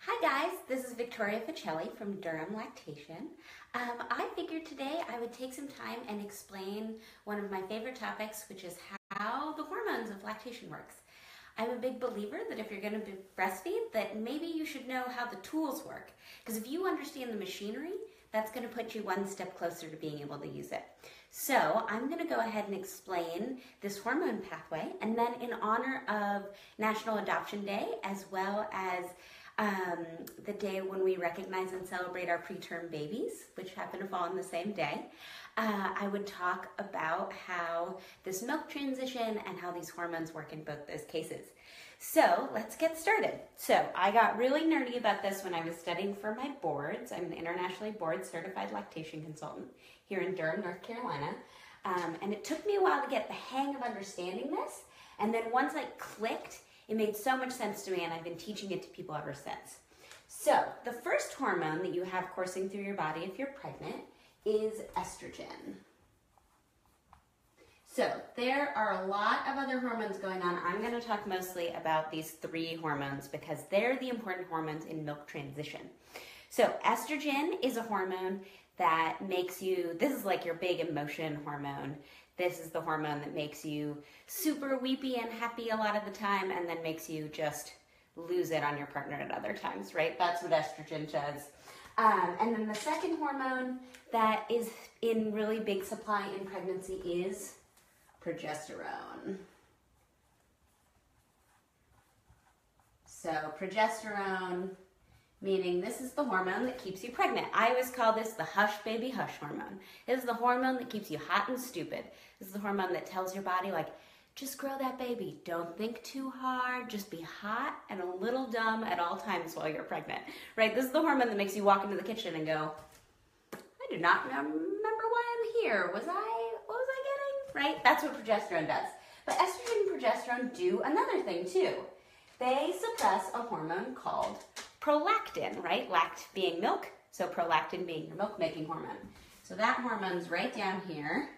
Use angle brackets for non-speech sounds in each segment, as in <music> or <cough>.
Hi guys, this is Victoria Facelli from Durham Lactation. Um, I figured today I would take some time and explain one of my favorite topics, which is how the hormones of lactation works. I'm a big believer that if you're going to breastfeed, that maybe you should know how the tools work. Because if you understand the machinery, that's going to put you one step closer to being able to use it. So I'm going to go ahead and explain this hormone pathway, and then in honor of National Adoption Day, as well as um, the day when we recognize and celebrate our preterm babies, which happen to fall on the same day, uh, I would talk about how this milk transition and how these hormones work in both those cases. So let's get started. So I got really nerdy about this when I was studying for my boards. I'm an internationally board certified lactation consultant here in Durham, North Carolina. Um, and it took me a while to get the hang of understanding this. And then once I clicked, it made so much sense to me, and I've been teaching it to people ever since. So, the first hormone that you have coursing through your body if you're pregnant is estrogen. So, there are a lot of other hormones going on. I'm going to talk mostly about these three hormones because they're the important hormones in milk transition. So, estrogen is a hormone that makes you, this is like your big emotion hormone this is the hormone that makes you super weepy and happy a lot of the time and then makes you just lose it on your partner at other times, right? That's what estrogen does. Um, and then the second hormone that is in really big supply in pregnancy is progesterone. So progesterone meaning this is the hormone that keeps you pregnant. I always call this the hush baby hush hormone. It is the hormone that keeps you hot and stupid. This is the hormone that tells your body like, just grow that baby. Don't think too hard. Just be hot and a little dumb at all times while you're pregnant, right? This is the hormone that makes you walk into the kitchen and go, I do not remember why I'm here. Was I, what was I getting? Right? That's what progesterone does. But estrogen and progesterone do another thing too. They suppress a hormone called prolactin, right? Lact being milk, so prolactin being your milk making hormone. So that hormone's right down here,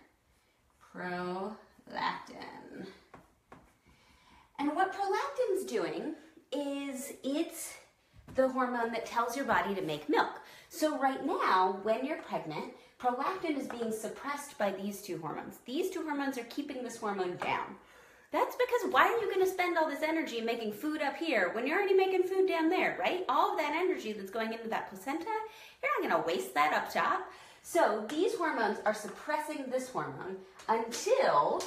prolactin. And what prolactin's doing is it's the hormone that tells your body to make milk. So right now, when you're pregnant, prolactin is being suppressed by these two hormones. These two hormones are keeping this hormone down. That's because why are you going to spend all this energy making food up here when you're already making food down there, right? All of that energy that's going into that placenta, you're not going to waste that up top. So these hormones are suppressing this hormone until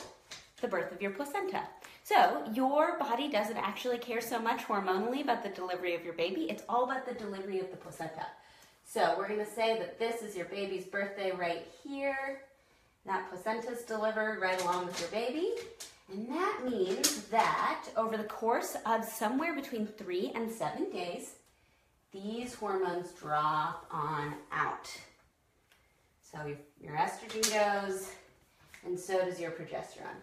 the birth of your placenta. So your body doesn't actually care so much hormonally about the delivery of your baby. It's all about the delivery of the placenta. So we're going to say that this is your baby's birthday right here. That placenta is delivered right along with your baby. That over the course of somewhere between three and seven days, these hormones drop on out. So your estrogen goes, and so does your progesterone.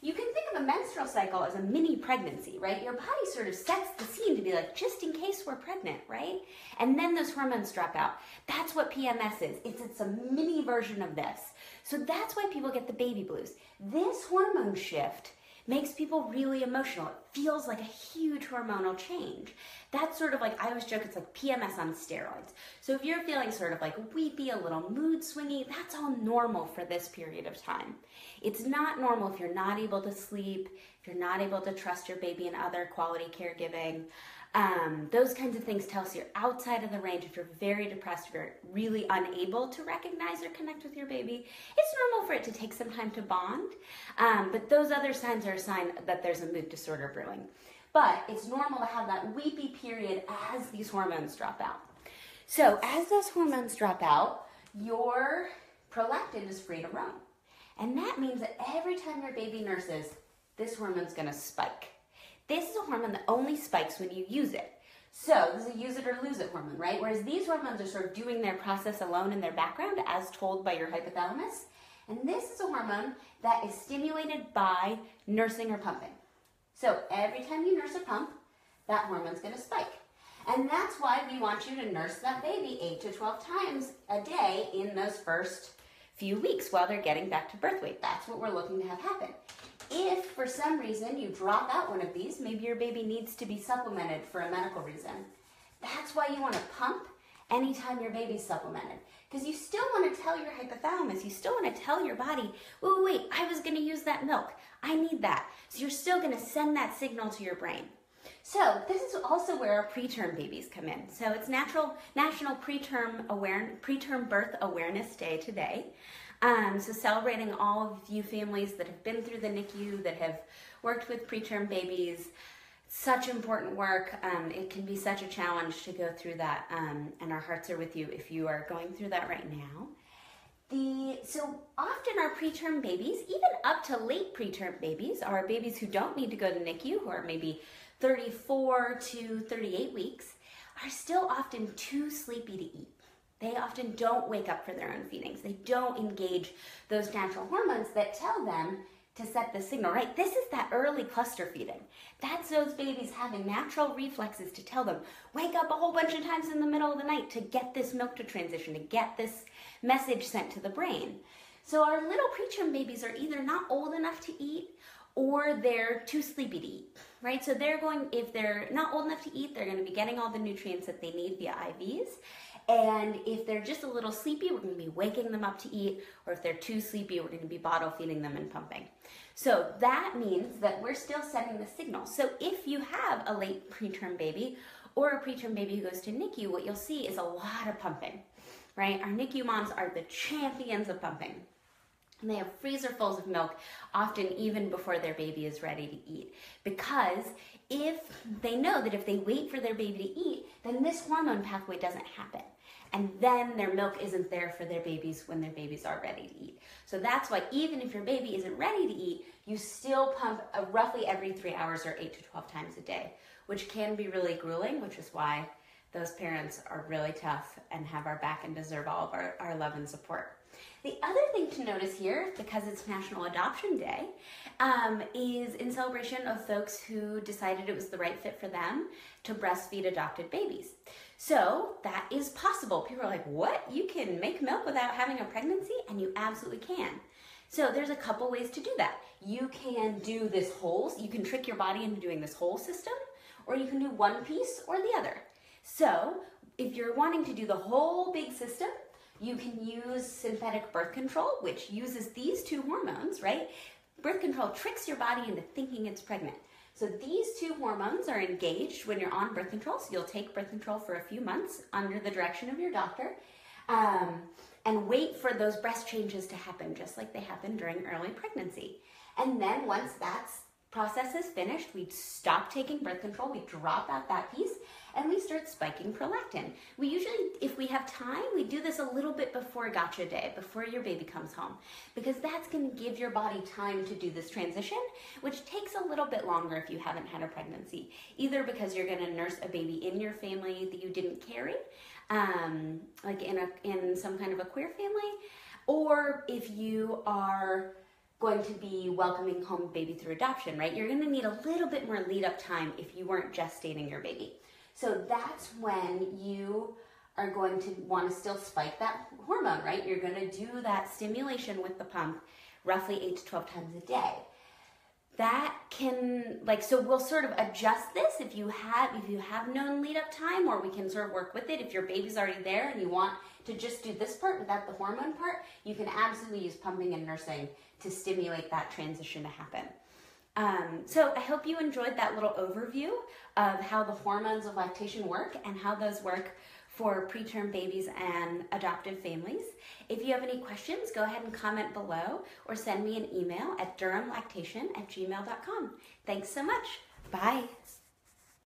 You can think of a menstrual cycle as a mini pregnancy, right? Your body sort of sets the scene to be like, just in case we're pregnant, right? And then those hormones drop out. That's what PMS is. It's, it's a mini version of this. So that's why people get the baby blues. This hormone shift makes people really emotional. It feels like a huge hormonal change. That's sort of like, I always joke, it's like PMS on steroids. So if you're feeling sort of like weepy, a little mood swingy, that's all normal for this period of time. It's not normal if you're not able to sleep, if you're not able to trust your baby and other quality caregiving. Um, those kinds of things tell us you're outside of the range. If you're very depressed, if you're really unable to recognize or connect with your baby, it's normal for it to take some time to bond. Um, but those other signs are a sign that there's a mood disorder brewing. But it's normal to have that weepy period as these hormones drop out. So as those hormones drop out, your prolactin is free to roam. And that means that every time your baby nurses, this hormone's gonna spike. This is a hormone that only spikes when you use it. So this is a use it or lose it hormone, right? Whereas these hormones are sort of doing their process alone in their background as told by your hypothalamus. And this is a hormone that is stimulated by nursing or pumping. So every time you nurse or pump, that hormone's gonna spike. And that's why we want you to nurse that baby 8 to 12 times a day in those first few weeks while they're getting back to birth weight. That's what we're looking to have happen. If for some reason you drop out one of these, maybe your baby needs to be supplemented for a medical reason, That's why you want to pump anytime your baby's supplemented. Because you still want to tell your hypothalamus, you still want to tell your body, wait, wait, I was going to use that milk. I need that. So you're still going to send that signal to your brain. So this is also where our preterm babies come in. So it's natural National Preterm Aware Preterm Birth Awareness Day today. Um, so celebrating all of you families that have been through the NICU, that have worked with preterm babies, such important work. Um, it can be such a challenge to go through that, um, and our hearts are with you if you are going through that right now. The so often our preterm babies, even up to late preterm babies, are babies who don't need to go to NICU, who are maybe 34 to 38 weeks, are still often too sleepy to eat. They often don't wake up for their own feedings. They don't engage those natural hormones that tell them to set the signal, right? This is that early cluster feeding. That's those babies having natural reflexes to tell them, wake up a whole bunch of times in the middle of the night to get this milk to transition, to get this message sent to the brain. So our little preterm babies are either not old enough to eat or they're too sleepy to eat, right? So they're going, if they're not old enough to eat, they're going to be getting all the nutrients that they need via IVs. And if they're just a little sleepy, we're going to be waking them up to eat. Or if they're too sleepy, we're going to be bottle feeding them and pumping. So that means that we're still sending the signal. So if you have a late <laughs> preterm baby or a preterm baby who goes to NICU, what you'll see is a lot of pumping, right? Our NICU moms are the champions of pumping. And they have freezer fulls of milk, often even before their baby is ready to eat. Because if they know that if they wait for their baby to eat, then this hormone pathway doesn't happen and then their milk isn't there for their babies when their babies are ready to eat. So that's why even if your baby isn't ready to eat, you still pump uh, roughly every three hours or eight to 12 times a day, which can be really grueling, which is why those parents are really tough and have our back and deserve all of our, our love and support. The other thing to notice here, because it's National Adoption Day, um, is in celebration of folks who decided it was the right fit for them to breastfeed adopted babies. So that is possible. People are like, what? You can make milk without having a pregnancy? And you absolutely can. So there's a couple ways to do that. You can do this whole, you can trick your body into doing this whole system, or you can do one piece or the other. So if you're wanting to do the whole big system, you can use synthetic birth control, which uses these two hormones, right? Birth control tricks your body into thinking it's pregnant. So these two hormones are engaged when you're on birth control. So you'll take birth control for a few months under the direction of your doctor um, and wait for those breast changes to happen just like they happen during early pregnancy. And then once that's process is finished, we stop taking birth control, we drop out that piece, and we start spiking prolactin. We usually, if we have time, we do this a little bit before gotcha day, before your baby comes home, because that's gonna give your body time to do this transition, which takes a little bit longer if you haven't had a pregnancy, either because you're gonna nurse a baby in your family that you didn't carry, um, like in, a, in some kind of a queer family, or if you are going to be welcoming home baby through adoption, right? You're gonna need a little bit more lead up time if you weren't gestating your baby. So that's when you are going to want to still spike that hormone, right? You're going to do that stimulation with the pump roughly 8 to 12 times a day. That can like so we'll sort of adjust this if you have if you have known lead up time or we can sort of work with it if your baby's already there and you want to just do this part without the hormone part, you can absolutely use pumping and nursing to stimulate that transition to happen. Um, so I hope you enjoyed that little overview of how the hormones of lactation work and how those work for preterm babies and adoptive families. If you have any questions, go ahead and comment below or send me an email at durhamlactation at gmail.com. Thanks so much. Bye.